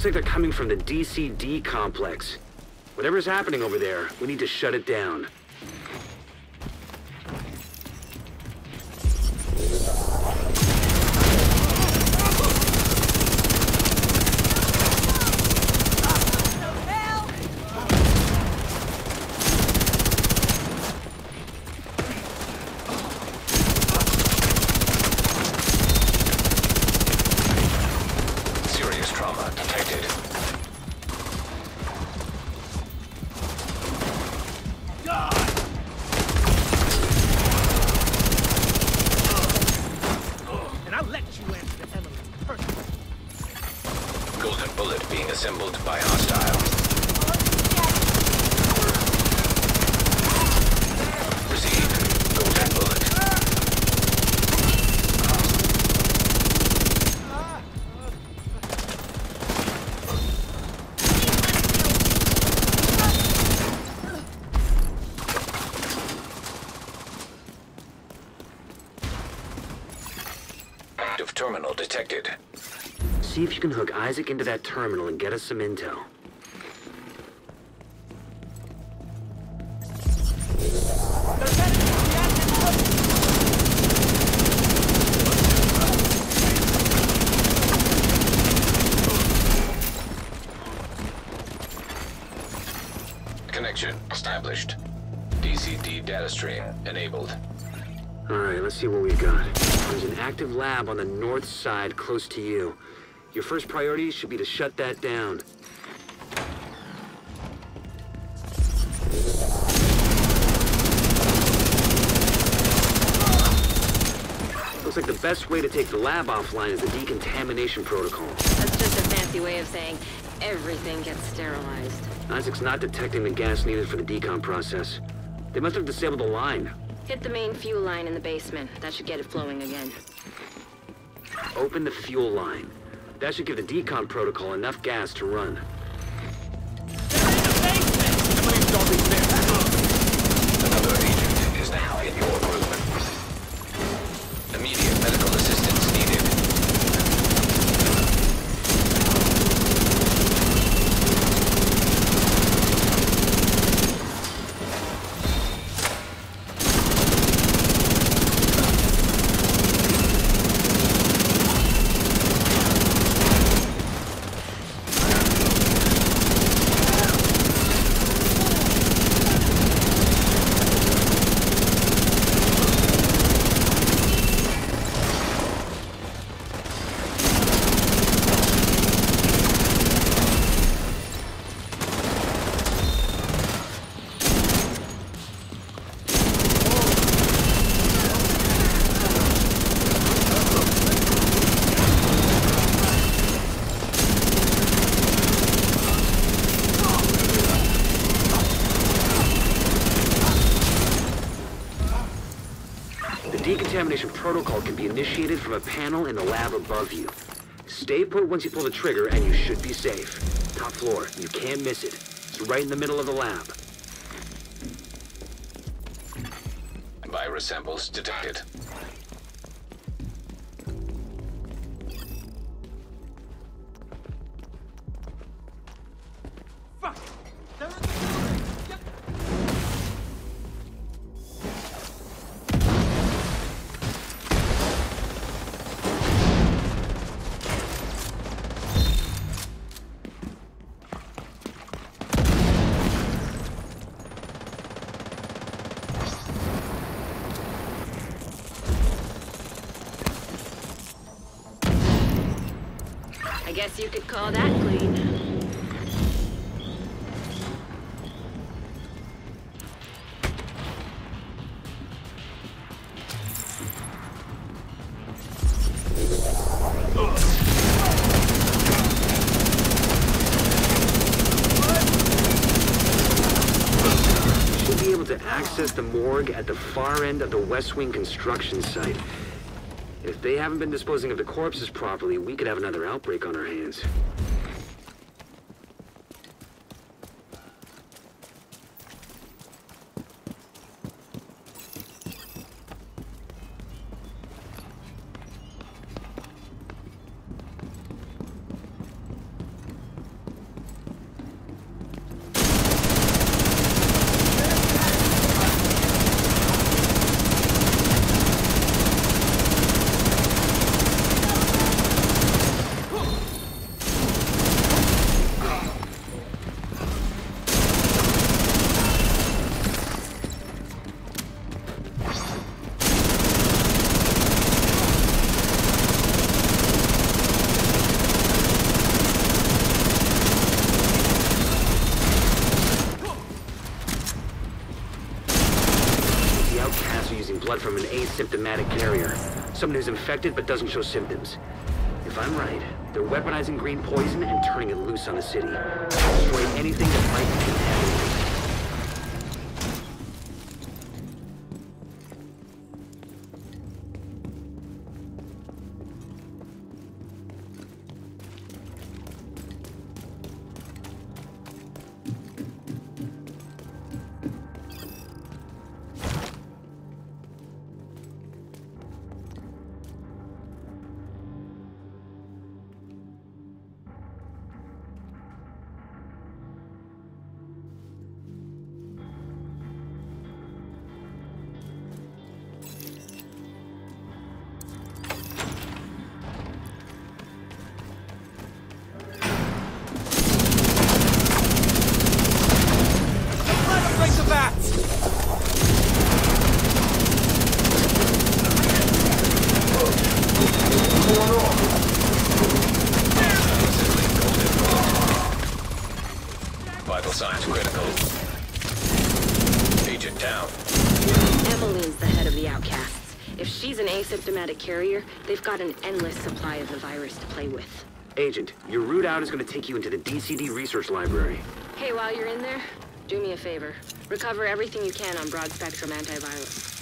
Looks like they're coming from the DCD complex. Whatever's happening over there, we need to shut it down. Assembled by hostile. Receive. Golden bullet. Active terminal detected. See if you can hook ISAC into that terminal and get us some intel. Connection established. DCD data stream enabled. Alright, let's see what we've got. There's an active lab on the north side close to you. Your first priority should be to shut that down. Looks like the best way to take the lab offline is the decontamination protocol. That's just a fancy way of saying everything gets sterilized. ISAC's not detecting the gas needed for the decon process. They must have disabled the line. Hit the main fuel line in the basement. That should get it flowing again. Open the fuel line. That should give the decon protocol enough gas to run. Another agent is now in your group. Immediate medical assistance needed. The decontamination protocol can be initiated from a panel in the lab above you. Stay put once you pull the trigger and you should be safe. Top floor, you can't miss it. It's right in the middle of the lab. Virus samples detected. Guess you could call that clean. Should be able to access the morgue at the far end of the West Wing construction site. If they haven't been disposing of the corpses properly, we could have another outbreak on our hands. From an asymptomatic carrier. Someone who's infected but doesn't show symptoms. If I'm right, they're weaponizing green poison and turning it loose on the city. Destroy anything that might be contaminated. If she's an asymptomatic carrier, they've got an endless supply of the virus to play with. Agent, your route out is going to take you into the DCD Research Library. Hey, while you're in there, do me a favor. Recover everything you can on broad spectrum antivirals.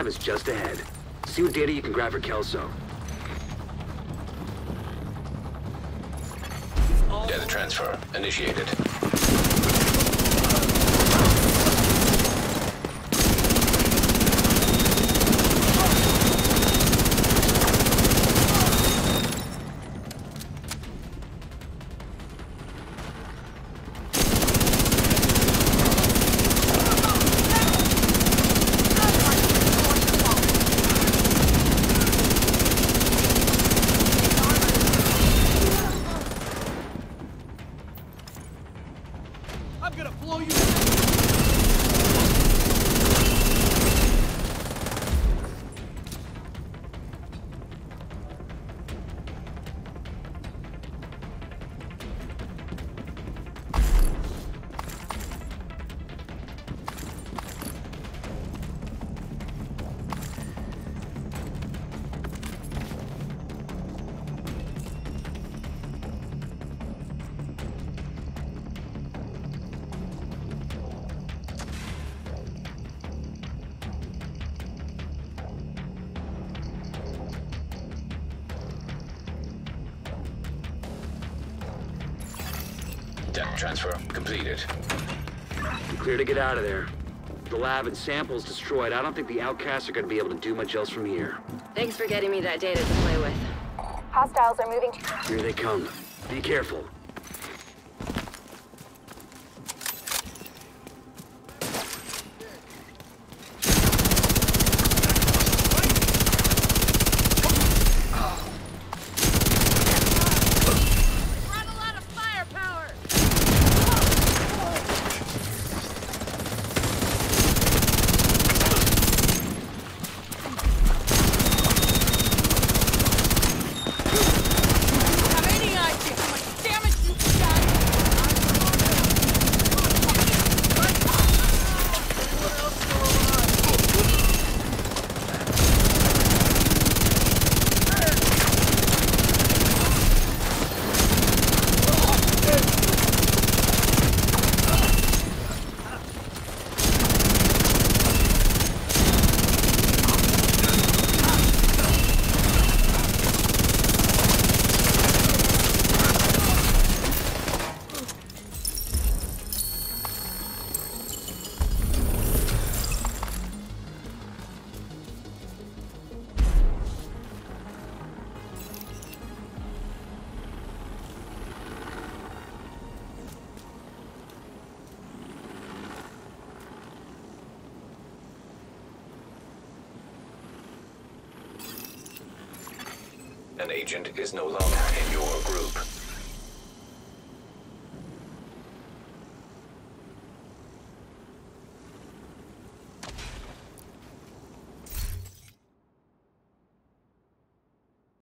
5 is just ahead. See what data you can grab for Kelso. Data transfer initiated. Transfer completed. You're clear to get out of there. The lab and samples destroyed. I don't think the outcasts are going to be able to do much else from here. Thanks for getting me that data to play with. Hostiles are moving to... Here they come. Be careful. An agent is no longer in your group.